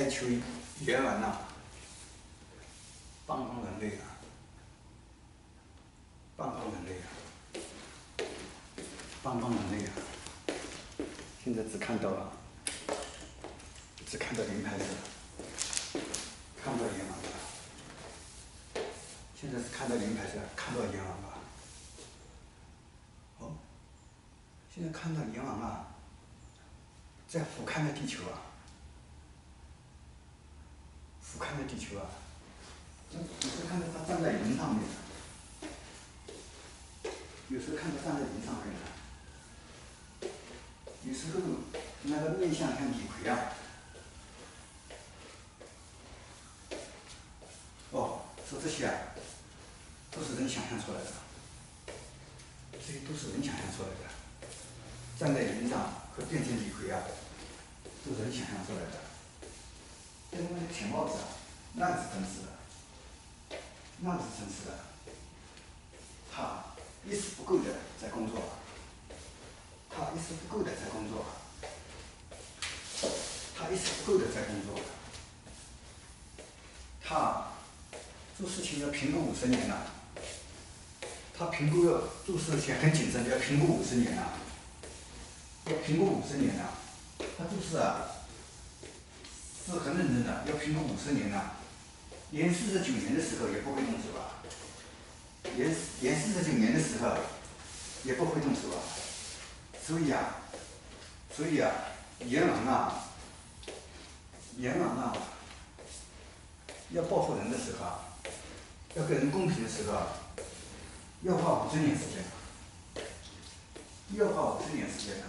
哀求阎王呐，帮帮人类啊，帮帮人类啊，帮帮人类啊！现在只看到了，只看到灵牌的，看不到阎王了。现在是看到灵牌的，看不到阎王了。哦，现在看到阎王啊，在俯瞰着地球啊。看着地球啊，有时候看着它站在云上面，有时候看到站在云上面，有时候那个面相像李逵啊。哦，说这些啊，都是人想象出来的，这些都是人想象出来的，站在云上和变成李逵啊，都是人想象出来的。这他妈的铁帽子啊，那是真实的，那是真实的。他一丝不苟的在工作，他一丝不苟的在工作，他一丝不苟的在工作。他做事情要评估五十年呐，他评估要做事情很谨慎，要评估五十年呐，要评估五十年呐，他做事啊。是很认真的，要评估五十年呐，连四十九年的时候也不会动手啊，延延四十九年的时候也不会动手啊，所以啊，所以啊，阎王啊，阎王啊，要报复人的时候，要给人公平的时候，要花五十年时间，要花五十年时间啊，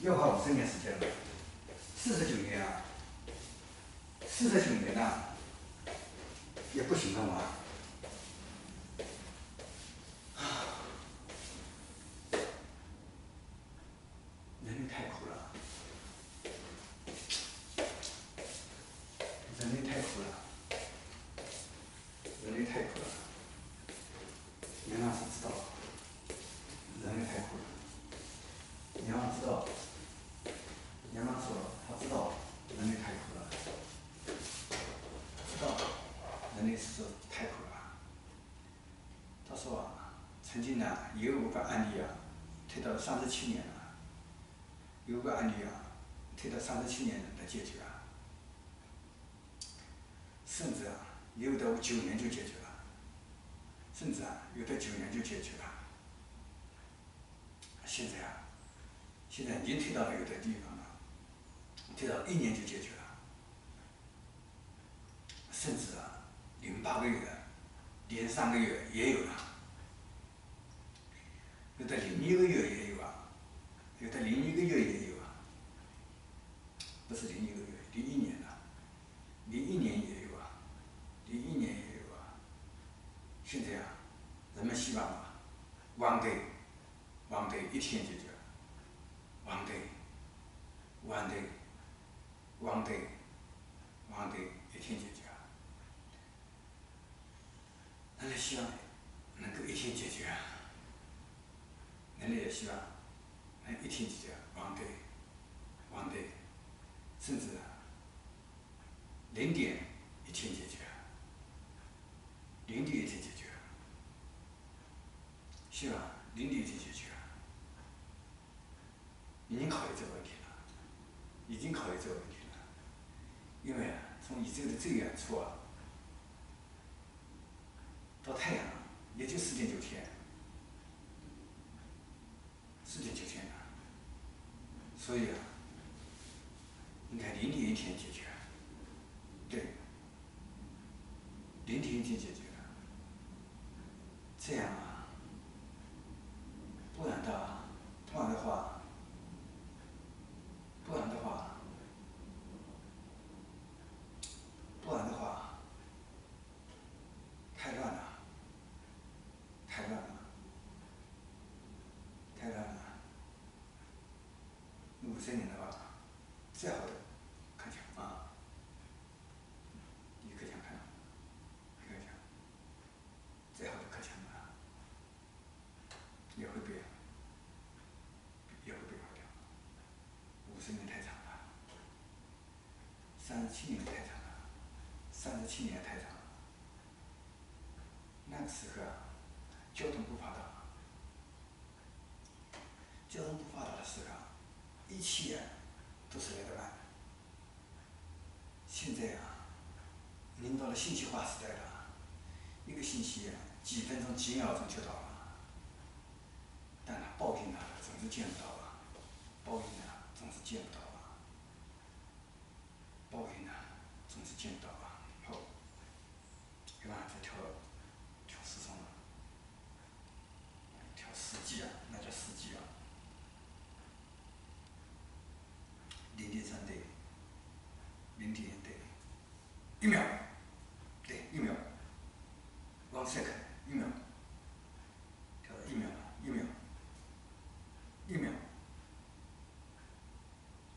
要花五十年时间了。四十九年啊，四十九年呐，也不行了嘛。啊，人类太苦了，人类太苦了，人类太苦了。阎王是知道，人类太苦了，阎王知道。阎王说：“他知道人类太苦了，知道。人类是太苦了。”他说啊：“曾经呢，有五个案例啊，推到三十七年了，有个案例啊，推到三十七年才解决，甚至啊，有的九年就解决了，甚至啊，有的九年就解决了。现在啊，现在已经推到了有的地方了。”推到一年就解决了，甚至啊，零八个月的、零三个月也有了，有的零一个月也有啊，不是零一个月，零一年了，零一年也有啊，零一年也有啊。现在啊，人们希望啊，王队，王队一天解决，王队，王队。王队，王队一天解决，人类希望能够一天解决，人类也希望能一天解决王队，王队，甚至零点一天解决，零点一天解决，希望零点一天解决，已经考虑这个问题了，已经考虑这个问题了。因为啊从宇宙的最远处啊，到太阳也就四点九天，四点九天啊，所以啊，应该零点一天解决，对，零点一天解决，这样啊，不然的，不然的话，不然的话。不然的话，太乱了，太乱了，太乱了。五十年的话，再好的克强啊，你克强看，克强，再好的克强啊，也会变，也会变化掉。五十年太长了，三十七年太长了，三十七年太长了。那个时候，交通不发达，交通不发达的时候，一切都是来得慢。现在啊，临到了信息化时代了，一个信息几分钟、几秒钟就到了。但呢报应呢，总是见不到啊，报应呢，总是见不到啊，报应呢，总是见不到啊。好，对吧？再跳跳四声了，跳四级啊，那叫四级啊。零点三对，零点对，一秒，对，一秒，one second，一秒，跳到一秒，一秒，一秒，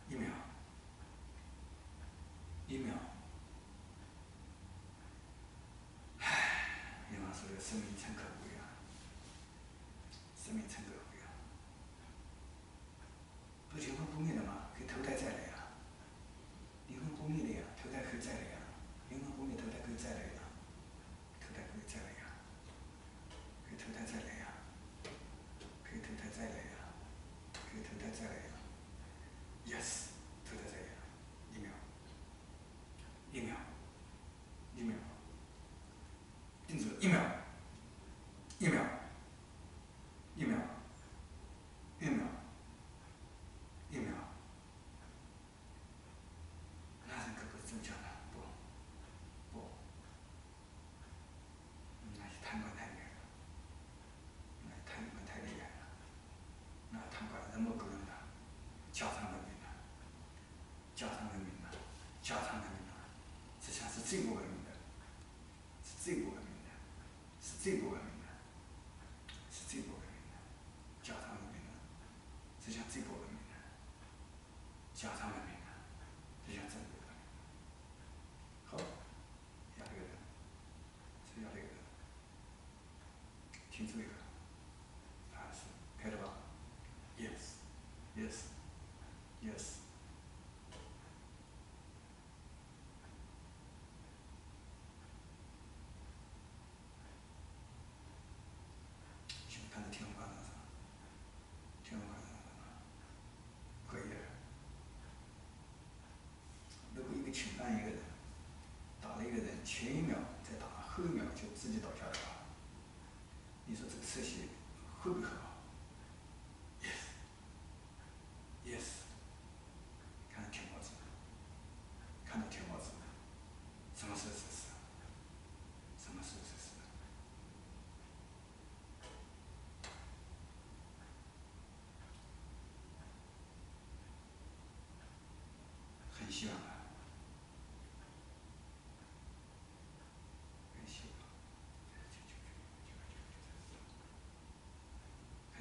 一秒，一秒，唉，你妈说的生命诚可贵啊，生命诚可贵啊。不结婚不灭的嘛，可以投胎再来呀。离婚不灭的呀，投胎可以再来呀。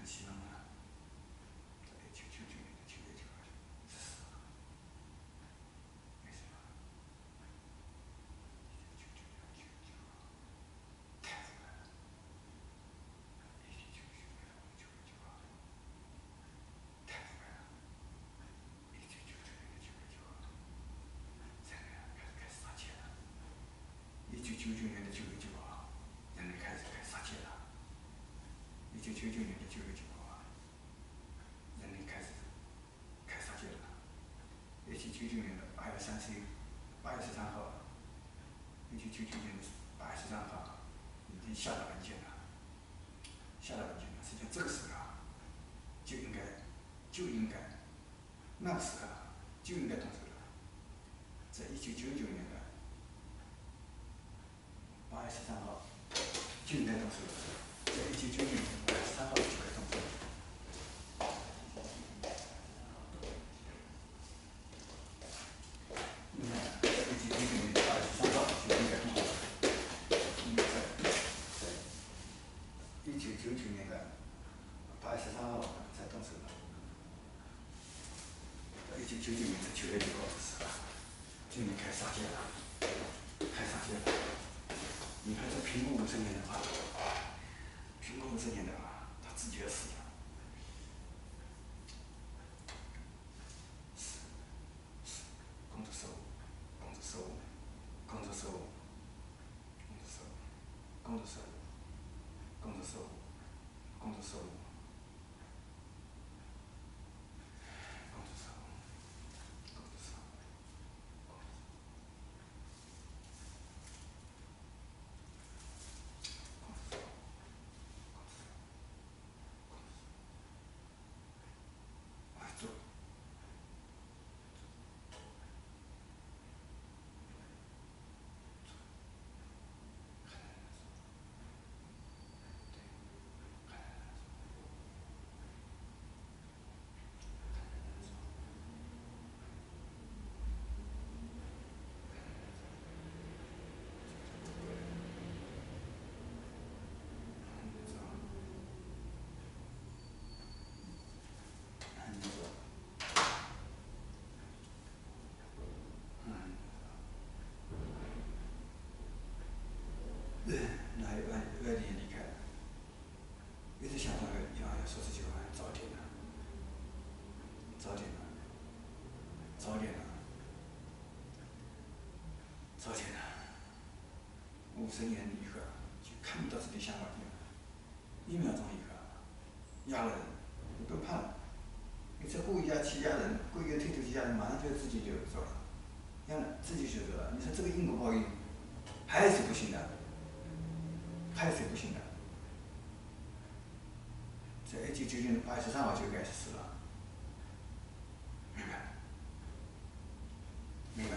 很希望啊，在一九九九年的九月九号出事了，为什么？一九九九年九月九号，太坏了，一九九九年的九月九号，太坏了，一九九九年的九月九号，人类开始开始杀戒了，一九九九年的九月九号，人类开始开始杀戒了，一九九九年的九月九号啊，人类开始开杀戒了，一九九九年的八月三十一，八月十三号，一九九九年八月十三号，已经下达文件了，下达文件了，实际上这个时候啊，就应该就应该，那个时候啊就应该动手了，在一九九九年的八月十三对那一晚晚点离开了，一直想到要要说这句话，早点了，早点了，早点啊，早点了，五十年以后就看不到自己想法了，一秒钟以后压了人，你不怕了，你再故意下去压人，故意要推头去压人，马上就自己就走了，你看自己就走了，你说这个因果报应还是不行的。派水不行的。在一九九九年八月十三号就该死了，明白？明白？